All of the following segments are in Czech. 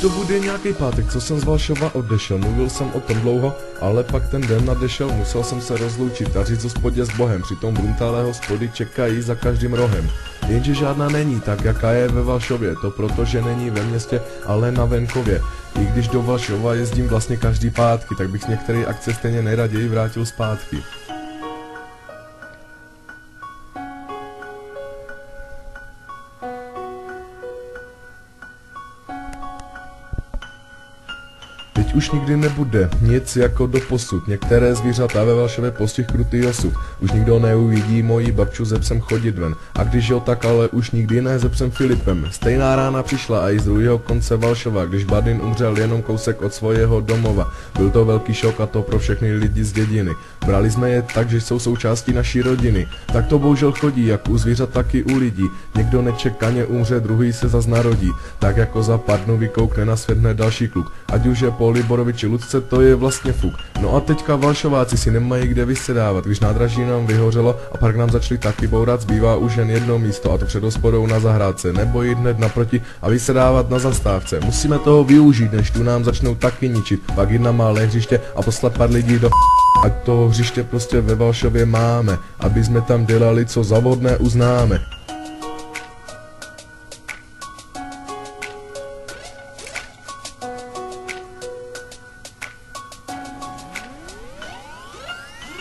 to bude nějaký pátek, co jsem z Valšova odešel, mluvil jsem o tom dlouho, ale pak ten den nadešel, musel jsem se rozloučit a říct hospodě s Bohem, přitom brutálé hospody čekají za každým rohem. Jenže žádná není tak, jaká je ve Valšově, to proto, že není ve městě, ale na venkově. I když do Valšova jezdím vlastně každý pátky, tak bych některé akce stejně nejraději vrátil zpátky. Už nikdy nebude nic jako do posud. Některé zvířata ve Valšově postih krutý osud. Už nikdo neuvidí moji babču ze psem chodit ven. A když jo, tak ale už nikdy ne ze psem Filipem. Stejná rána přišla a i z druhého konce Valšova, když Badin umřel jenom kousek od svého domova. Byl to velký šok a to pro všechny lidi z dědiny. Brali jsme je tak, že jsou součástí naší rodiny. Tak to bohužel chodí, jak u zvířat, tak i u lidí. Někdo nečekaně umře, druhý se zas narodí. Tak jako za pár dnů vykoukne na svět další kluk. Ať už je po Liboroviči Ludce, to je vlastně fuk. No a teďka Valšováci si nemají kde vysedávat, když nádraží nám vyhořelo a pak nám začali taky bourat, zbývá už jen jedno místo a to před hospodou na zahrádce, nebo jít hned naproti a vysedávat na zastávce. Musíme toho využít, než tu nám začnou taky ničit, pak jít na malé hřiště a poslat pár lidí do Ať to hřiště prostě ve Valšově máme, aby jsme tam dělali, co zavodné uznáme.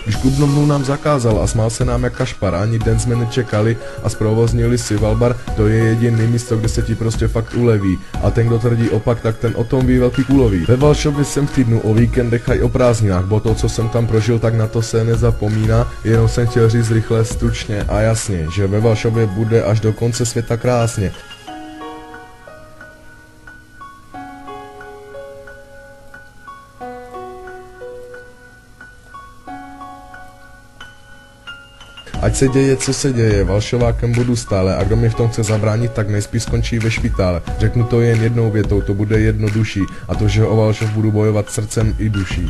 Když klub nám zakázal a smál se nám jak kašpar, ani den jsme nečekali a zprovoznili si Valbar, to je jediný místo, kde se ti prostě fakt uleví. A ten, kdo tvrdí opak, tak ten o tom ví velký kulový. Ve Valšově jsem v týdnu o víkendech a o prázdninách, bo to, co jsem tam prožil, tak na to se nezapomíná, jenom jsem chtěl říct rychle, stručně a jasně, že ve Valšově bude až do konce světa krásně. Ať se děje, co se děje, Valšovákem budu stále a kdo mi v tom chce zabránit, tak nejspíš skončí ve špitále. Řeknu to jen jednou větou, to bude jednodušší a to, že o Valšov budu bojovat srdcem i duší.